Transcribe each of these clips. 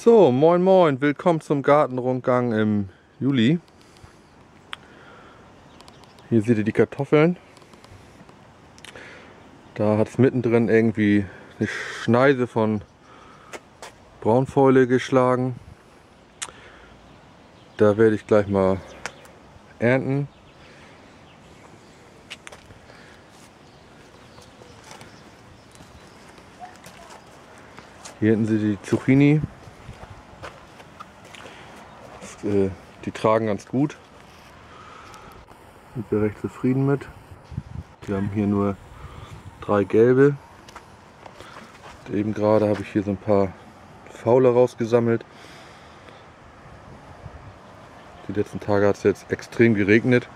So, moin moin, willkommen zum Gartenrundgang im Juli. Hier seht ihr die Kartoffeln. Da hat es mittendrin irgendwie eine Schneise von Braunfäule geschlagen. Da werde ich gleich mal ernten. Hier hinten seht ihr die Zucchini. Äh, die tragen ganz gut. Sind wir recht zufrieden mit. Wir haben hier nur drei gelbe. Und eben gerade habe ich hier so ein paar faule rausgesammelt. Die letzten Tage hat es jetzt extrem geregnet.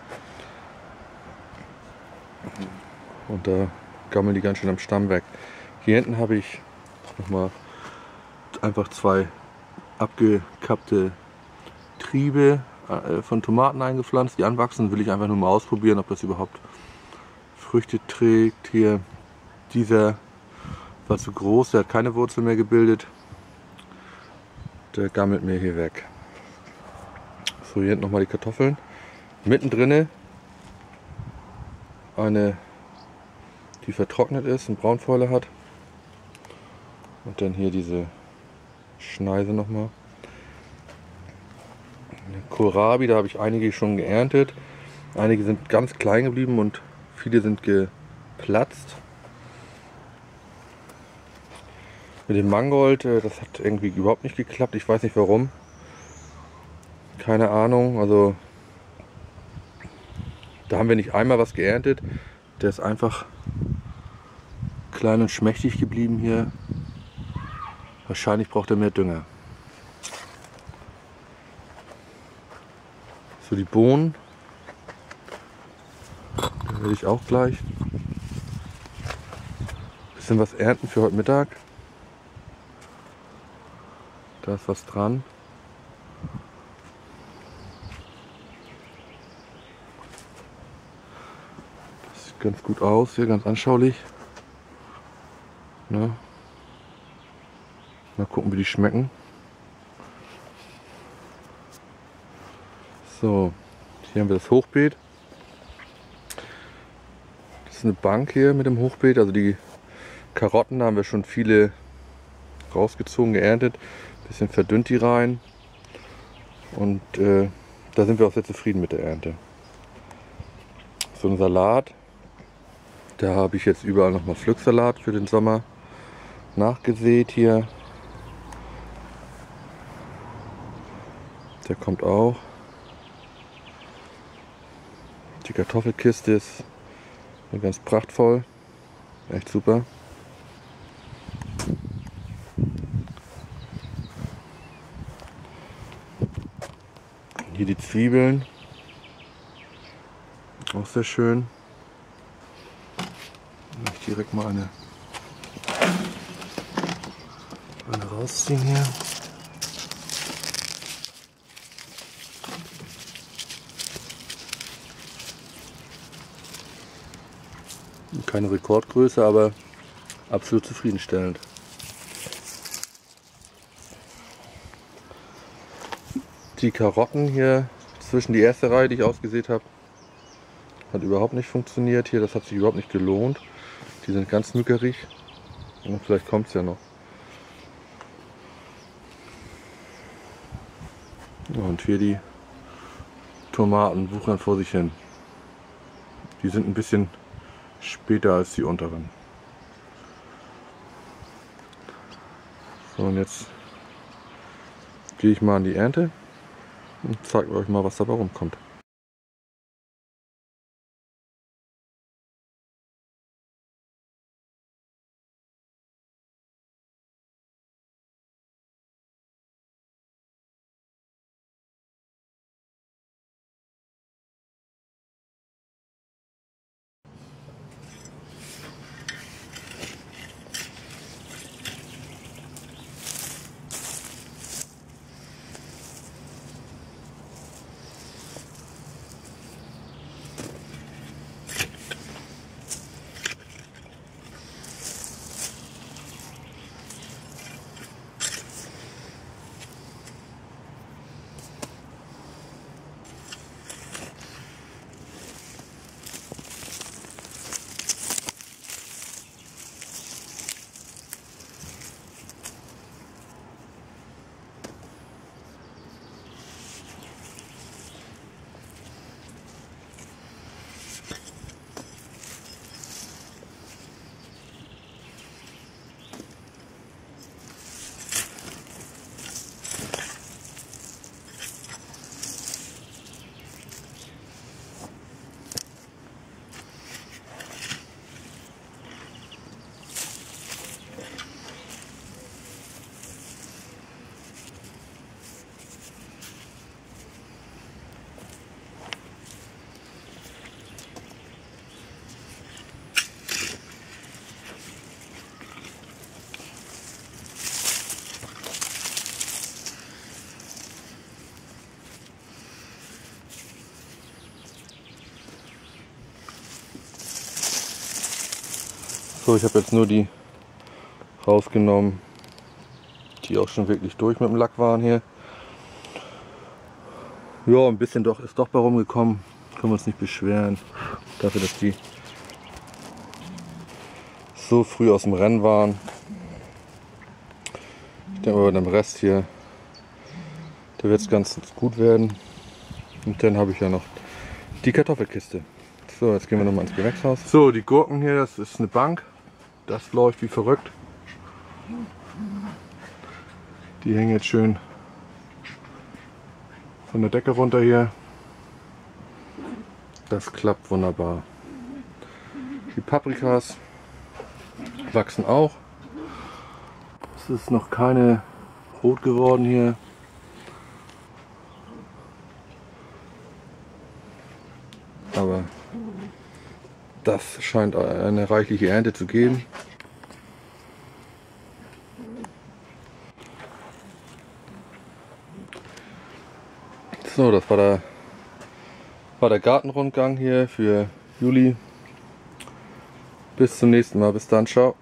Und da gammeln die ganz schön am Stamm weg. Hier hinten habe ich nochmal einfach zwei abgekappte Triebe äh, von Tomaten eingepflanzt, die anwachsen. Will ich einfach nur mal ausprobieren, ob das überhaupt Früchte trägt. Hier dieser war zu groß, der hat keine Wurzel mehr gebildet. Der gammelt mir hier weg. So, hier hinten nochmal die Kartoffeln. Mittendrin eine, die vertrocknet ist, und Braunfäule hat. Und dann hier diese Schneise nochmal. Kohlrabi, da habe ich einige schon geerntet. Einige sind ganz klein geblieben und viele sind geplatzt. Mit dem Mangold, äh, das hat irgendwie überhaupt nicht geklappt. Ich weiß nicht warum. Keine Ahnung. Also da haben wir nicht einmal was geerntet. Der ist einfach klein und schmächtig geblieben hier. Wahrscheinlich braucht er mehr Dünger. So die Bohnen. Da werde ich auch gleich bisschen was ernten für heute Mittag. Da ist was dran. Das sieht ganz gut aus, hier ganz anschaulich. Ne? Mal gucken, wie die schmecken. So, hier haben wir das Hochbeet. Das ist eine Bank hier mit dem Hochbeet. Also die Karotten da haben wir schon viele rausgezogen, geerntet. Ein bisschen verdünnt die rein. Und äh, da sind wir auch sehr zufrieden mit der Ernte. So ein Salat. Da habe ich jetzt überall nochmal Pflücksalat für den Sommer nachgesät hier. Der kommt auch. Die Kartoffelkiste ist ganz prachtvoll. Echt super. Hier die Zwiebeln. Auch sehr schön. Ich direkt mal eine, eine rausziehen hier. Keine Rekordgröße, aber absolut zufriedenstellend. Die Karotten hier zwischen die erste Reihe, die ich ausgesät habe, hat überhaupt nicht funktioniert. Hier, das hat sich überhaupt nicht gelohnt. Die sind ganz mückerig. Und vielleicht kommt es ja noch. Und hier die Tomaten wuchern vor sich hin. Die sind ein bisschen später als die unteren. So, und jetzt gehe ich mal an die Ernte und zeige euch mal, was dabei rumkommt. So, ich habe jetzt nur die rausgenommen, die auch schon wirklich durch mit dem Lack waren hier. Ja, ein bisschen doch ist doch bei rumgekommen. Können wir uns nicht beschweren. Dafür, dass die so früh aus dem Rennen waren. Ich denke mal, bei dem Rest hier, der wird es ganz gut werden. Und dann habe ich ja noch die Kartoffelkiste. So, jetzt gehen wir nochmal ins Gewächshaus. So, die Gurken hier, das ist eine Bank. Das läuft wie verrückt. Die hängen jetzt schön von der Decke runter hier. Das klappt wunderbar. Die Paprikas wachsen auch. Es ist noch keine rot geworden hier. Aber das scheint eine reichliche Ernte zu geben. So, das war der, war der Gartenrundgang hier für Juli. Bis zum nächsten Mal. Bis dann. Ciao.